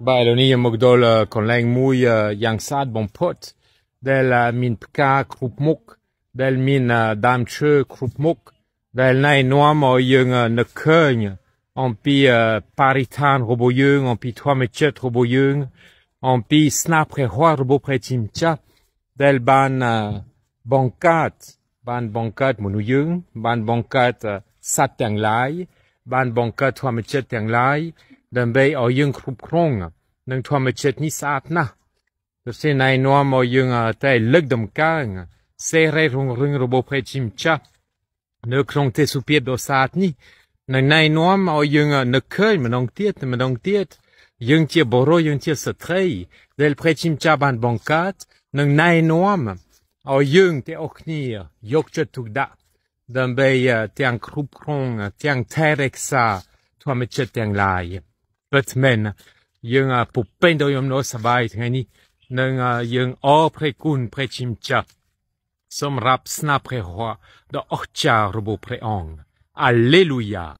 Bailoni Mogdol euh, Conlang Mui euh, Yangsad, bon pote, del euh, Min Pka Krupmuk, del Min Damche Krupmuk, del Nai Noam Yung Nekogne, en pi Paritan Roboyung, en pi Toamechet Roboyung, en pi Snapre Roi Robopretimcha, del Ban Bankat, Ban Bankat Monuyung, Ban Bankat Sat Tenglai, Ban Bankat Toamechet Tenglai, ដែលណែនាំឲ្យយើងនឹកឃើញអំពីបរិស្ថានរបស់យើងអំពីធម្មជាតិរបស់យើងអំពីស្នាព្រះហស្ថរបស់ព្រះជាម្ចាស់ដែលបានបង្កើតបានបង្កើតមនុស្សយើងបានបង្កើតសត្វទាំងឡាយបានបង្កើតធម្មជាតិទាំងឡាយដើម្បីឲ្យយើងគ្រប់គ្រងនឹងធម្មជាតិនេះស្អាតណាស់ដូច្នេះណែនាំមកយើងតែលើកដំកើងសេរីរុងរឿងរបស់ព្រះជាម្ចាស់នៅក្នុងទេសភាពដ៏ស្អាតនេះនឹងណែនាំឲ្យយើងនឹកឃើញម្ដងទៀតម្ដងទៀតយើងជាបរិយយើងជាស្ត្រីដែលព្រះជាម្ចាស់បានបង្កើតនឹងណែនាំឲ្យយើងទាំងអស់គ្នាយកចិត្តទុកដាក់ដើម្បីទាំងគ្រប់គ្រងទាំងថែរក្សាធម្មជាតិទាំងឡាយ ពិតមែនយើងពុពេញដោយអំណរសប្បាយថ្ងៃនេះនឹងយើងអរព្រះគុណព្រះជាម្ចាស់សម្រាប់ស្នាព្រះហស្ថដ៏អស្ចារ្យរបស់ព្រះអង្គអាឡេលូយ៉ា